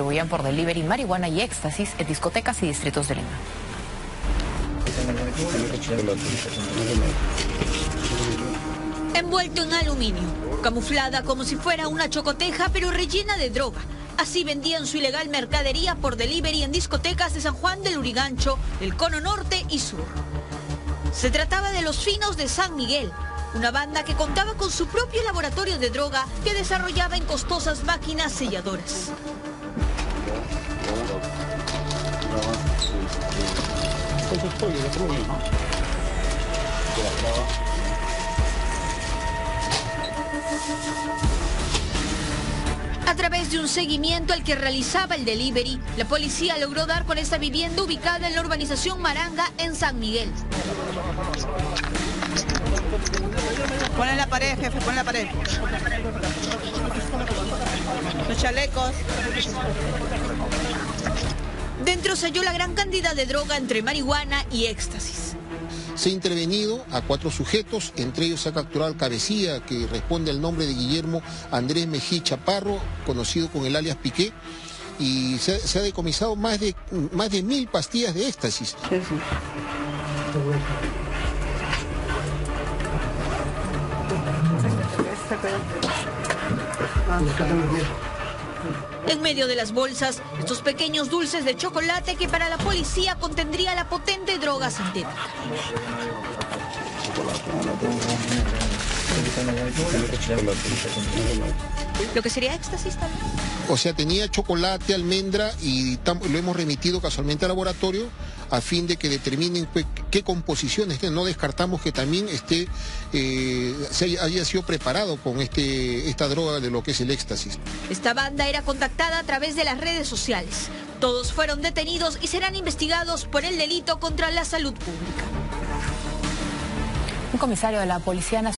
distribuían por delivery marihuana y éxtasis en discotecas y distritos de Lima. Envuelto en aluminio, camuflada como si fuera una chocoteja pero rellena de droga. Así vendían su ilegal mercadería por delivery en discotecas de San Juan del Urigancho, el Cono Norte y Sur. Se trataba de los finos de San Miguel, una banda que contaba con su propio laboratorio de droga que desarrollaba en costosas máquinas selladoras. A través de un seguimiento al que realizaba el delivery, la policía logró dar con esta vivienda ubicada en la urbanización Maranga en San Miguel. Ponle la pared, jefe, ponle la pared. Los chalecos. Dentro se halló la gran cantidad de droga entre marihuana y éxtasis. Se ha intervenido a cuatro sujetos, entre ellos se ha capturado al cabecilla, que responde al nombre de Guillermo Andrés Mejí Chaparro, conocido con el alias Piqué, y se, se ha decomisado más de, más de mil pastillas de éxtasis. En medio de las bolsas, estos pequeños dulces de chocolate que para la policía contendría la potente droga sintética. Lo que sería éxtasis también. O sea, tenía chocolate, almendra y lo hemos remitido casualmente al laboratorio a fin de que determinen pues, qué composición esté. No descartamos que también esté, eh, se haya, haya sido preparado con este, esta droga de lo que es el éxtasis. Esta banda era contactada a través de las redes sociales. Todos fueron detenidos y serán investigados por el delito contra la salud pública. Un comisario de la Policía Nacional